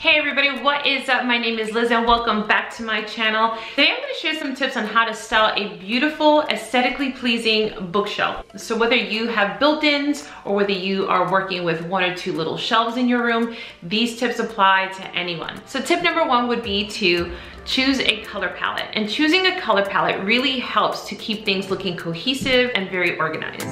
Hey everybody, what is up? My name is Liz and welcome back to my channel. Today I'm gonna share some tips on how to style a beautiful, aesthetically pleasing bookshelf. So whether you have built-ins or whether you are working with one or two little shelves in your room, these tips apply to anyone. So tip number one would be to choose a color palette. And choosing a color palette really helps to keep things looking cohesive and very organized.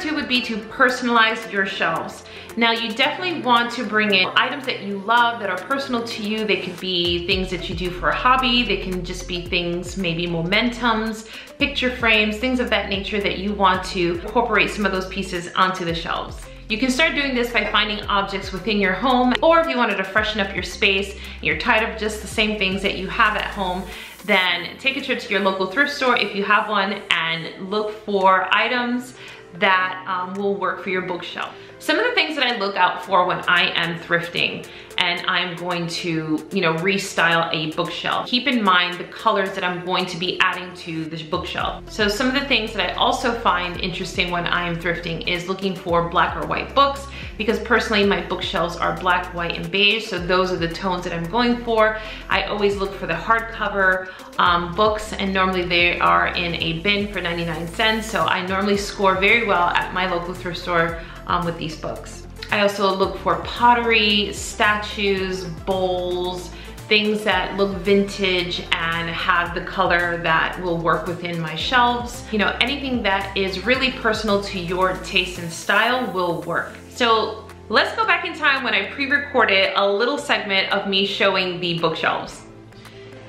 Two would be to personalize your shelves. Now you definitely want to bring in items that you love that are personal to you. They could be things that you do for a hobby. They can just be things, maybe momentums, picture frames, things of that nature that you want to incorporate some of those pieces onto the shelves. You can start doing this by finding objects within your home, or if you wanted to freshen up your space, you're tired of just the same things that you have at home, then take a trip to your local thrift store if you have one and look for items that um, will work for your bookshelf. Some of the things that I look out for when I am thrifting and I'm going to, you know, restyle a bookshelf. Keep in mind the colors that I'm going to be adding to this bookshelf. So some of the things that I also find interesting when I am thrifting is looking for black or white books because personally my bookshelves are black, white, and beige. So those are the tones that I'm going for. I always look for the hardcover um, books and normally they are in a bin for 99 cents. So I normally score very well at my local thrift store um, with these books. I also look for pottery, statues, bowls, things that look vintage and have the color that will work within my shelves. You know, anything that is really personal to your taste and style will work. So let's go back in time when I pre-recorded a little segment of me showing the bookshelves.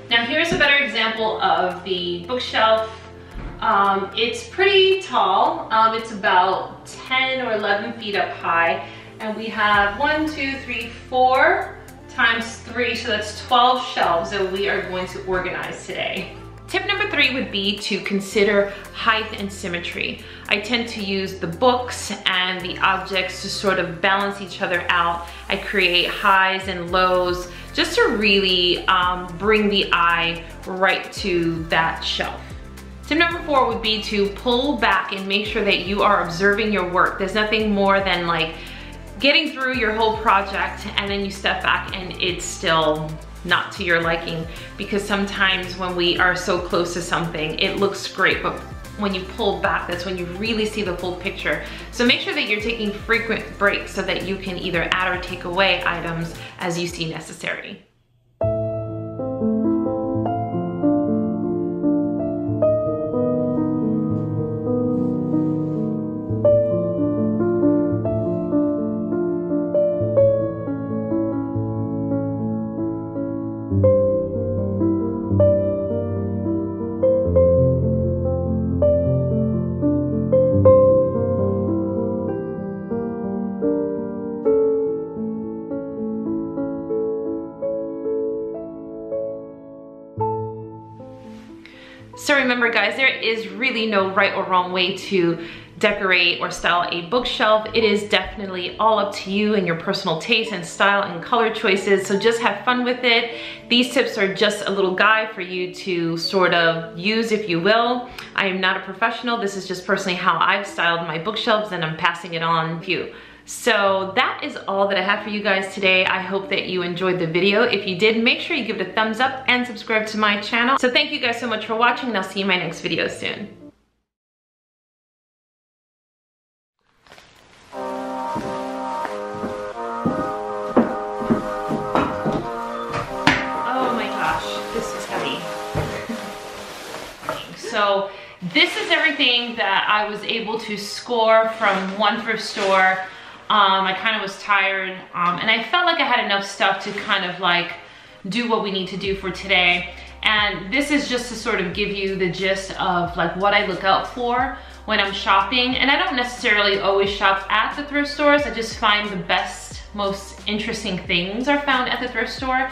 Now here's a better example of the bookshelf um, it's pretty tall. Um, it's about 10 or 11 feet up high. And we have one, two, three, four times three. So that's 12 shelves that we are going to organize today. Tip number three would be to consider height and symmetry. I tend to use the books and the objects to sort of balance each other out. I create highs and lows just to really um, bring the eye right to that shelf. Tip number four would be to pull back and make sure that you are observing your work. There's nothing more than like getting through your whole project and then you step back and it's still not to your liking because sometimes when we are so close to something, it looks great, but when you pull back, that's when you really see the full picture. So make sure that you're taking frequent breaks so that you can either add or take away items as you see necessary. Remember guys, there is really no right or wrong way to decorate or style a bookshelf. It is definitely all up to you and your personal taste and style and color choices. So just have fun with it. These tips are just a little guide for you to sort of use if you will. I am not a professional. This is just personally how I've styled my bookshelves and I'm passing it on to you. So that is all that I have for you guys today. I hope that you enjoyed the video. If you did, make sure you give it a thumbs up and subscribe to my channel. So thank you guys so much for watching and I'll see you in my next video soon. Oh my gosh, this is heavy. So this is everything that I was able to score from one thrift store um, I kind of was tired um, and I felt like I had enough stuff to kind of like do what we need to do for today. And this is just to sort of give you the gist of like what I look out for when I'm shopping. And I don't necessarily always shop at the thrift stores. I just find the best, most interesting things are found at the thrift store.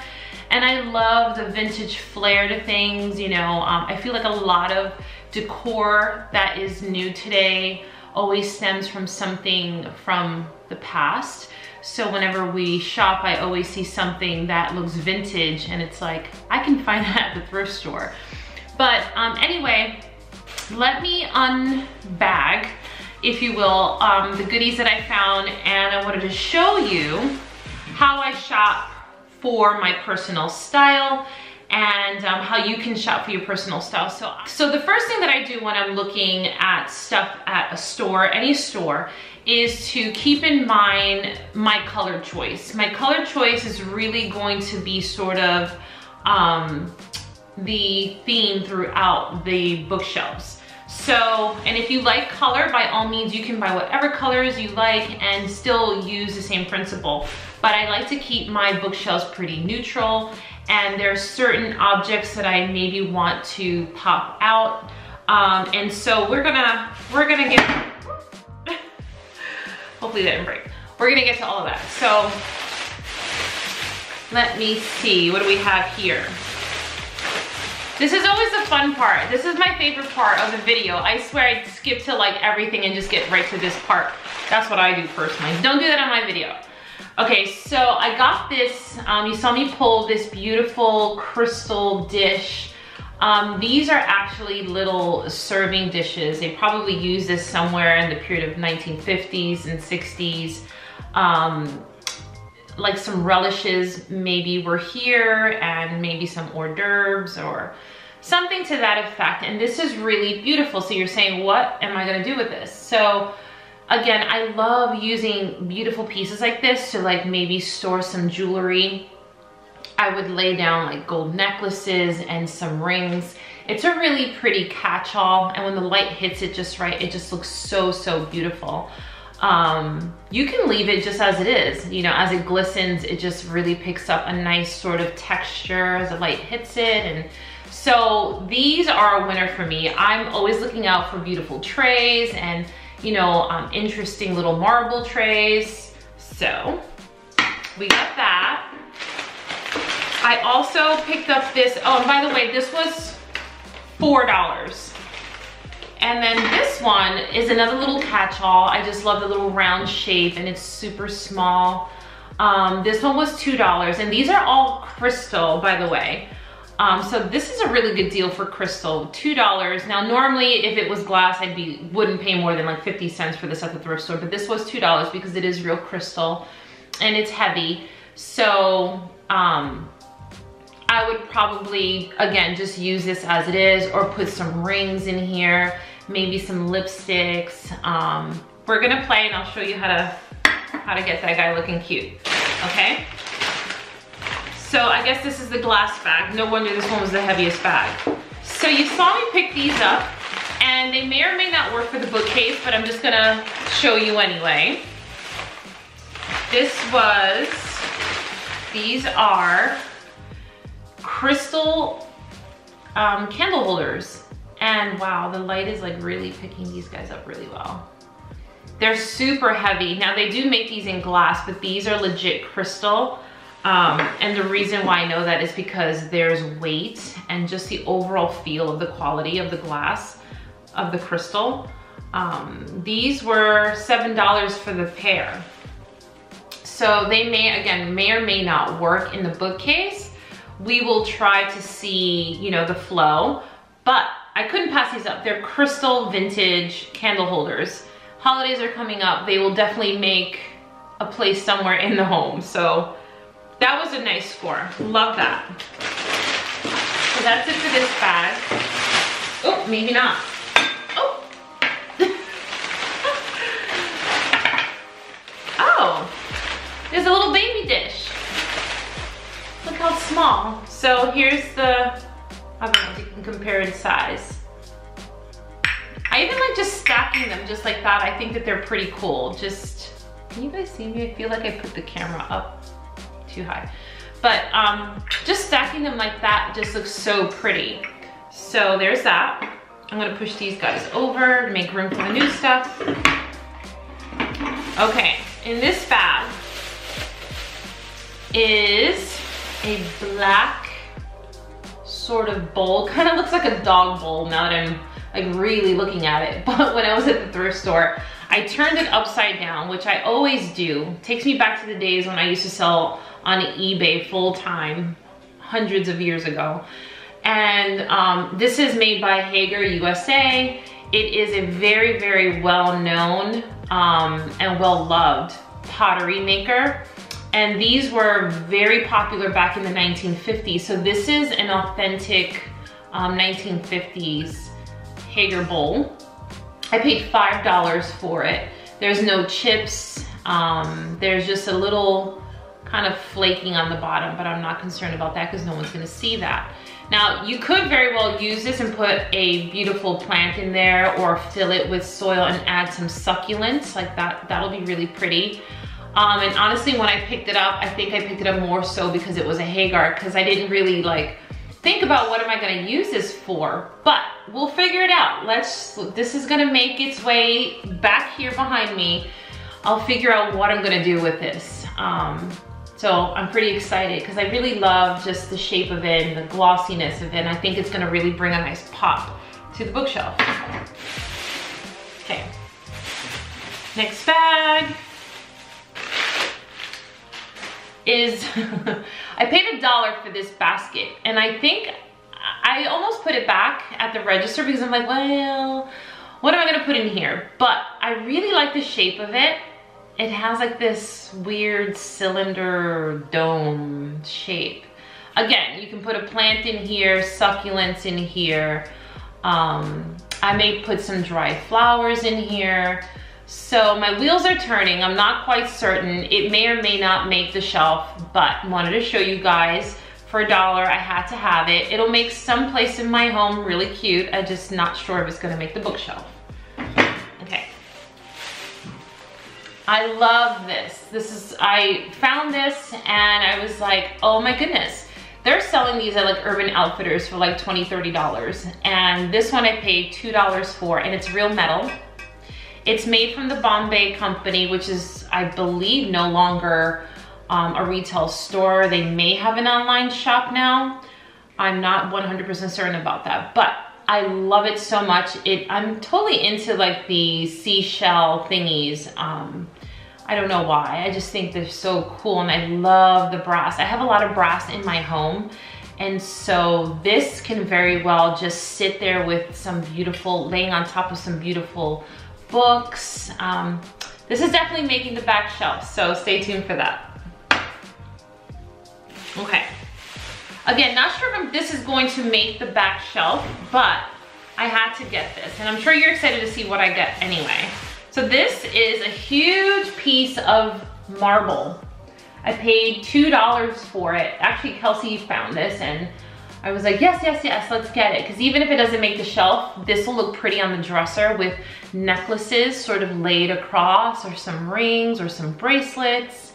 And I love the vintage flair to things, you know. Um, I feel like a lot of decor that is new today always stems from something from the past. So whenever we shop, I always see something that looks vintage and it's like, I can find that at the thrift store. But um, anyway, let me unbag if you will, um, the goodies that I found and I wanted to show you how I shop for my personal style and um, how you can shop for your personal style. So, so the first thing that I do when I'm looking at stuff at a store, any store, is to keep in mind my color choice. My color choice is really going to be sort of um, the theme throughout the bookshelves. So, and if you like color, by all means, you can buy whatever colors you like and still use the same principle. But I like to keep my bookshelves pretty neutral and there are certain objects that I maybe want to pop out. Um, and so we're gonna, we're gonna get, hopefully that didn't break. We're gonna get to all of that. So let me see, what do we have here? This is always the fun part. This is my favorite part of the video. I swear I skip to like everything and just get right to this part. That's what I do personally. Don't do that on my video. Okay, so I got this, um, you saw me pull this beautiful crystal dish. Um, these are actually little serving dishes. They probably used this somewhere in the period of 1950s and 60s. Um, like some relishes maybe were here and maybe some hors d'oeuvres or something to that effect. And this is really beautiful. So you're saying, what am I gonna do with this? So Again, I love using beautiful pieces like this to like maybe store some jewelry. I would lay down like gold necklaces and some rings. It's a really pretty catch-all and when the light hits it just right, it just looks so, so beautiful. Um, you can leave it just as it is. You know, as it glistens, it just really picks up a nice sort of texture as the light hits it. And so these are a winner for me. I'm always looking out for beautiful trays and you know, um, interesting little marble trays. So we got that. I also picked up this, oh, and by the way, this was $4. And then this one is another little catch-all. I just love the little round shape and it's super small. Um, this one was $2 and these are all crystal, by the way. Um, so this is a really good deal for crystal, $2. Now normally if it was glass, I'd be, wouldn't pay more than like 50 cents for this at the thrift store, but this was $2 because it is real crystal and it's heavy. So um, I would probably, again, just use this as it is or put some rings in here, maybe some lipsticks. Um, we're gonna play and I'll show you how to, how to get that guy looking cute, okay? So I guess this is the glass bag. No wonder this one was the heaviest bag. So you saw me pick these up and they may or may not work for the bookcase, but I'm just gonna show you anyway. This was, these are crystal um, candle holders. And wow, the light is like really picking these guys up really well. They're super heavy. Now they do make these in glass, but these are legit crystal. Um, and the reason why I know that is because there's weight and just the overall feel of the quality of the glass, of the crystal. Um, these were $7 for the pair. So they may, again, may or may not work in the bookcase. We will try to see, you know, the flow, but I couldn't pass these up. They're crystal vintage candle holders. Holidays are coming up. They will definitely make a place somewhere in the home. So that was a nice score. Love that. So that's it for this bag. Oh, maybe not. Oh. oh, there's a little baby dish. Look how small. So here's the, If you can compare in size. I even like just stacking them just like that. I think that they're pretty cool. Just, can you guys see me? I feel like I put the camera up too high. But um, just stacking them like that just looks so pretty. So there's that. I'm gonna push these guys over to make room for the new stuff. Okay, in this bag is a black sort of bowl. Kind of looks like a dog bowl now that I'm like really looking at it. But when I was at the thrift store, I turned it upside down, which I always do. Takes me back to the days when I used to sell on eBay full time hundreds of years ago. And um, this is made by Haeger USA. It is a very, very well-known um, and well-loved pottery maker. And these were very popular back in the 1950s. So this is an authentic um, 1950s Haeger bowl. I paid $5 for it. There's no chips. Um, there's just a little kind of flaking on the bottom, but I'm not concerned about that because no one's gonna see that. Now, you could very well use this and put a beautiful plant in there or fill it with soil and add some succulents, like that, that'll be really pretty. Um, and honestly, when I picked it up, I think I picked it up more so because it was a Haeger, because I didn't really like think about what am I gonna use this for, but we'll figure it out. Let's, this is gonna make its way back here behind me. I'll figure out what I'm gonna do with this. Um, so I'm pretty excited because I really love just the shape of it and the glossiness of it. And I think it's gonna really bring a nice pop to the bookshelf. Okay, next bag is, I paid a dollar for this basket and I think I almost put it back at the register because I'm like, well, what am I gonna put in here? But I really like the shape of it it has like this weird cylinder dome shape. Again, you can put a plant in here, succulents in here. Um, I may put some dry flowers in here. So my wheels are turning. I'm not quite certain. It may or may not make the shelf, but wanted to show you guys for a dollar. I had to have it. It'll make some place in my home really cute. I'm just not sure if it's gonna make the bookshelf. Okay. I love this. This is, I found this and I was like, oh my goodness. They're selling these at like Urban Outfitters for like $20, $30. And this one I paid $2 for and it's real metal. It's made from the Bombay company, which is, I believe, no longer um, a retail store. They may have an online shop now. I'm not 100% certain about that, but I love it so much. It I'm totally into like the seashell thingies. Um, I don't know why. I just think they're so cool and I love the brass. I have a lot of brass in my home. And so this can very well just sit there with some beautiful, laying on top of some beautiful books. Um, this is definitely making the back shelf, so stay tuned for that. Okay. Again, not sure if this is going to make the back shelf, but I had to get this. And I'm sure you're excited to see what I get anyway. So this is a huge piece of marble. I paid $2 for it. Actually, Kelsey found this and I was like, yes, yes, yes, let's get it. Because even if it doesn't make the shelf, this will look pretty on the dresser with necklaces sort of laid across or some rings or some bracelets.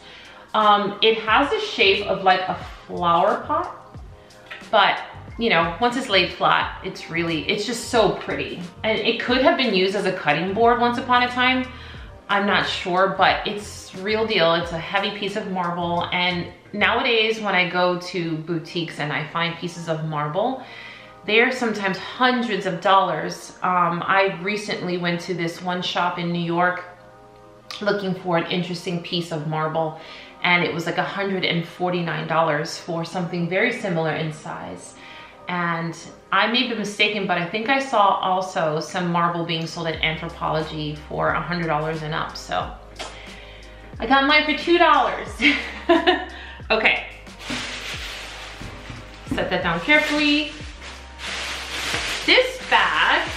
Um, it has the shape of like a flower pot, but you know, once it's laid flat, it's really, it's just so pretty. And it could have been used as a cutting board once upon a time. I'm not sure, but it's real deal. It's a heavy piece of marble. And nowadays when I go to boutiques and I find pieces of marble, they're sometimes hundreds of dollars. Um, I recently went to this one shop in New York looking for an interesting piece of marble and it was like $149 for something very similar in size and I may be mistaken, but I think I saw also some marble being sold at Anthropologie for $100 and up. So I got mine for $2. okay. Set that down carefully. This bag,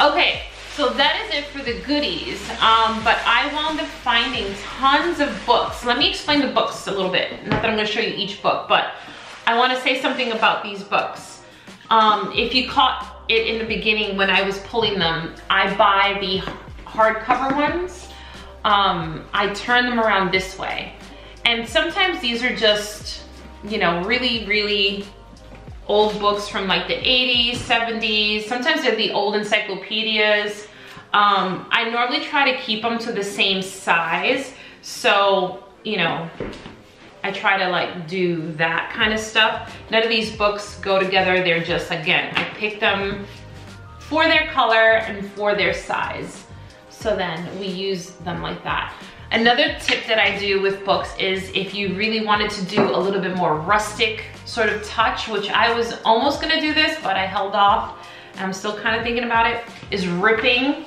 okay, so that is it for the goodies, um, but I wound up finding tons of books. Let me explain the books a little bit. Not that I'm gonna show you each book, but I want to say something about these books. Um, if you caught it in the beginning when I was pulling them, I buy the hardcover ones. Um, I turn them around this way. And sometimes these are just, you know, really, really old books from like the 80s, 70s. Sometimes they're the old encyclopedias. Um, I normally try to keep them to the same size. So, you know, I try to like do that kind of stuff. None of these books go together. They're just, again, I pick them for their color and for their size. So then we use them like that. Another tip that I do with books is if you really wanted to do a little bit more rustic sort of touch, which I was almost gonna do this, but I held off and I'm still kind of thinking about it, is ripping,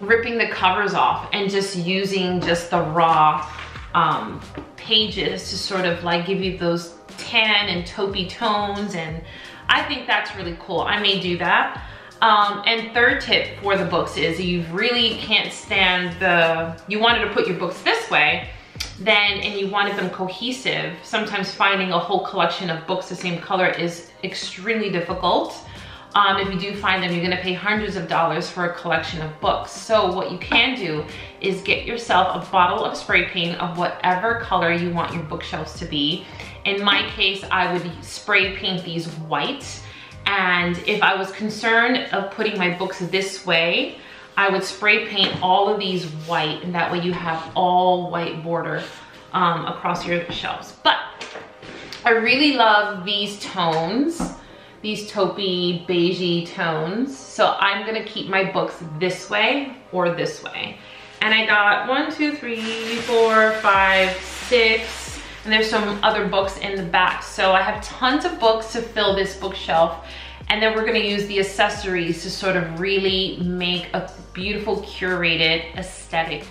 ripping the covers off and just using just the raw um, pages to sort of like give you those tan and taupey tones and I think that's really cool. I may do that. Um, and third tip for the books is you really can't stand the, you wanted to put your books this way, then, and you wanted them cohesive, sometimes finding a whole collection of books the same color is extremely difficult. Um, if you do find them, you're gonna pay hundreds of dollars for a collection of books. So what you can do is get yourself a bottle of spray paint of whatever color you want your bookshelves to be. In my case, I would spray paint these white and if I was concerned of putting my books this way, I would spray paint all of these white and that way you have all white border um, across your shelves. But I really love these tones, these taupey, beigey tones. So I'm gonna keep my books this way or this way. And I got one, two, three, four, five, six, and there's some other books in the back. So I have tons of books to fill this bookshelf and then we're gonna use the accessories to sort of really make a beautiful curated aesthetic